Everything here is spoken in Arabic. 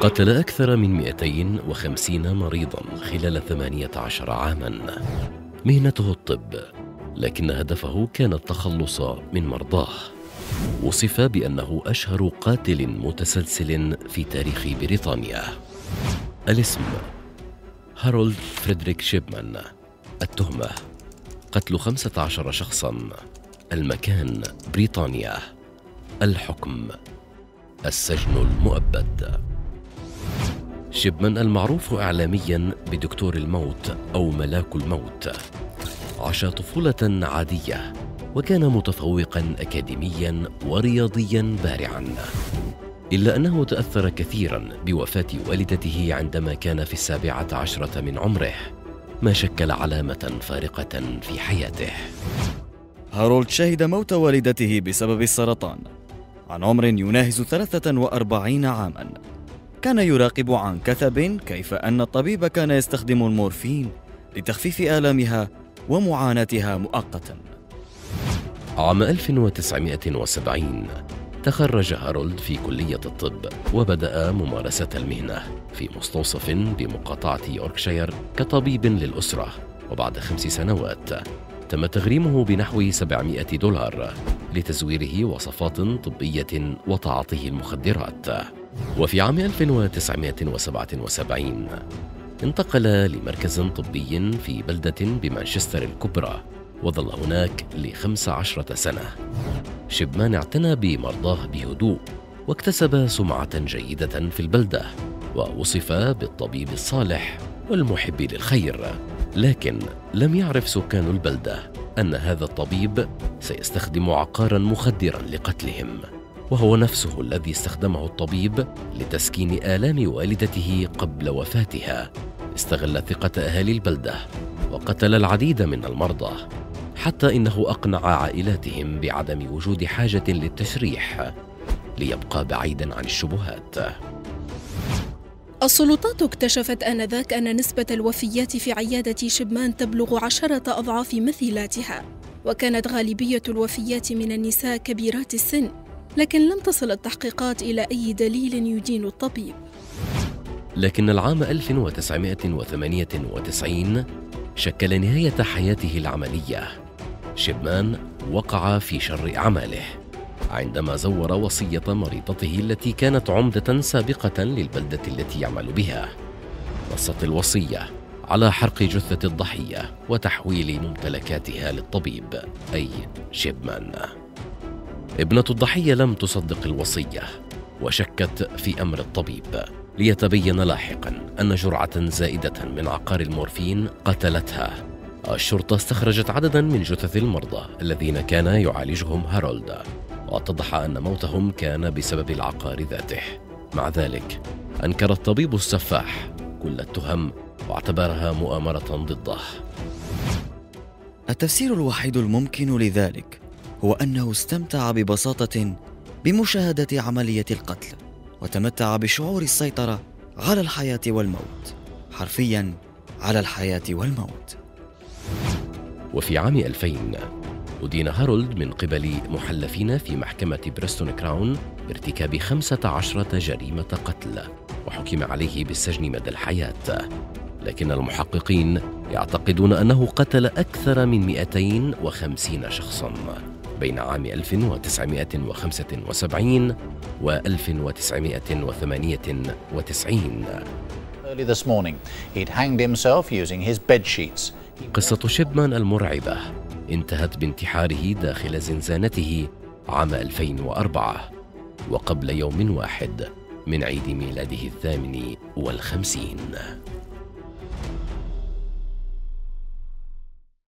قتل أكثر من 250 مريضا خلال 18 عاما. مهنته الطب لكن هدفه كان التخلص من مرضاه. وصف بأنه أشهر قاتل متسلسل في تاريخ بريطانيا. الاسم هارولد فريدريك شيبمان. التهمة قتل 15 شخصا. المكان بريطانيا. الحكم السجن المؤبد. شيبمان المعروف إعلاميا بدكتور الموت أو ملاك الموت. عاش طفولة عادية وكان متفوقا أكاديميا ورياضيا بارعا. إلا أنه تأثر كثيرا بوفاة والدته عندما كان في السابعة عشرة من عمره ما شكل علامة فارقة في حياته. هارولد شهد موت والدته بسبب السرطان. عن عمر يناهز 43 عاما. كان يراقب عن كثب كيف أن الطبيب كان يستخدم المورفين لتخفيف آلامها ومعاناتها مؤقتا. عام 1970 تخرج هارولد في كلية الطب وبدأ ممارسة المهنة في مستوصف بمقاطعة يوركشاير كطبيب للأسرة وبعد خمس سنوات تم تغريمه بنحو 700 دولار لتزويره وصفات طبية وتعاطيه المخدرات. وفي عام 1977 انتقل لمركز طبي في بلدة بمانشستر الكبرى وظل هناك لخمس عشرة سنة. شبمان اعتنى بمرضاه بهدوء واكتسب سمعة جيدة في البلدة ووصف بالطبيب الصالح والمحب للخير. لكن لم يعرف سكان البلدة أن هذا الطبيب سيستخدم عقارا مخدرا لقتلهم وهو نفسه الذي استخدمه الطبيب لتسكين آلام والدته قبل وفاتها. استغل ثقة أهالي البلدة وقتل العديد من المرضى حتى إنه أقنع عائلاتهم بعدم وجود حاجة للتشريح ليبقى بعيدا عن الشبهات. السلطات اكتشفت آنذاك أن نسبة الوفيات في عيادة شبمان تبلغ عشرة أضعاف مثيلاتها وكانت غالبية الوفيات من النساء كبيرات السن لكن لم تصل التحقيقات إلى أي دليل يدين الطبيب. لكن العام 1998 شكل نهاية حياته العملية. شبمان وقع في شر أعماله. عندما زور وصية مريضته التي كانت عمدة سابقة للبلدة التي يعمل بها. نصت الوصية على حرق جثة الضحية وتحويل ممتلكاتها للطبيب أي شيبمان. ابنة الضحية لم تصدق الوصية وشكت في أمر الطبيب ليتبين لاحقا أن جرعة زائدة من عقار المورفين قتلتها. الشرطة استخرجت عددا من جثث المرضى الذين كان يعالجهم هارولد. واتضح أن موتهم كان بسبب العقار ذاته. مع ذلك أنكر الطبيب السفاح كل التهم واعتبرها مؤامرة ضده. التفسير الوحيد الممكن لذلك هو أنه استمتع ببساطة بمشاهدة عملية القتل وتمتع بشعور السيطرة على الحياة والموت حرفيا على الحياة والموت. وفي عام 2000 أدين هارولد من قبل محلفين في محكمة بريستون كراون بارتكاب 15 جريمة قتل وحكم عليه بالسجن مدى الحياة. لكن المحققين يعتقدون أنه قتل أكثر من 250 شخصاً بين عام 1975 و 1998 Early this morning, he'd hanged himself using his bed sheets. قصة شيبمان المرعبة. انتهت بانتحاره داخل زنزانته عام 2004 وقبل يوم واحد من عيد ميلاده الثامن والخمسين.